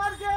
var gel.